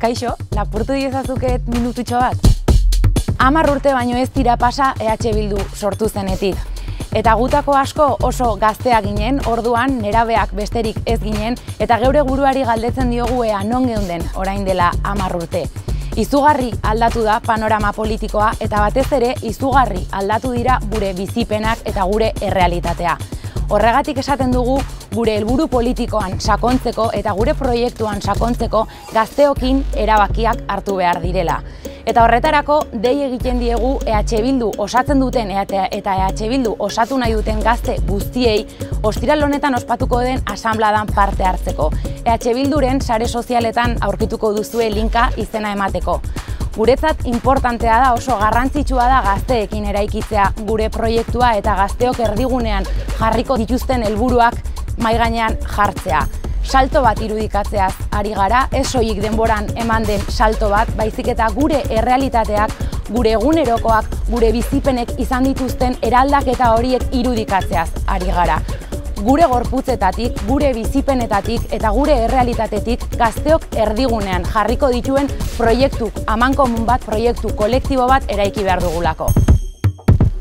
Kaixo, lapurtu diezazuket minututxo bat? Amar urte baino ez dira pasa EH Bildu sortu zenetik. Eta gutako asko oso gaztea ginen, orduan nerabeak besterik ez ginen, eta geure guruari galdetzen diogu ea non geunden orain dela amar urte. Izugarri aldatu da panorama politikoa eta batez ere izugarri aldatu dira gure bizipenak eta gure errealitatea. Horregatik esaten dugu gure helburu politikoan sakontzeko eta gure proiektuan sakontzeko gazteokin erabakiak hartu behar direla. Eta horretarako dei egiten diegu EH Bildu osatzen duten eta EH Bildu osatu nahi duten gazte guztiei ostiral honetan ospatuko den asambladan parte hartzeko. EH Bilduren sare sozialetan aurkituko duzue linka izena emateko. Guretzat importantea da oso garrantzitsua da gazteekin eraikitzea gure proiektua eta gazteok erdigunean jarriko dituzten helburuak mai gainean jartzea. Salto bat irudikatzeaz ari gara, ez soilik denboran eman den salto bat, baizik eta gure errealitateak, gure egunerokoak, gure bizipenek izan dituzten eraldaketa horiek irudikatzeaz ari gara gure gorputzetatik, gure bizipenetatik eta gure errealitatetik gazteok erdigunean jarriko dituen proiektu amankomun bat, proiektu kolektibo bat eraiki behar dugulako.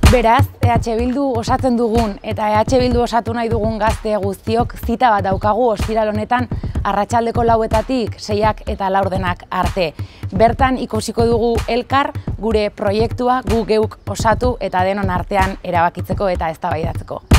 Beraz, EH Bildu osatzen dugun eta EH Bildu osatu nahi dugun gazte guztiok zita bat daukagu ostiral honetan arratsaldeko lauetatik seiak eta laurdenak arte. Bertan ikusiko dugu elkar gure proiektua gu geuk osatu eta denon artean erabakitzeko eta eztabaidatzeko.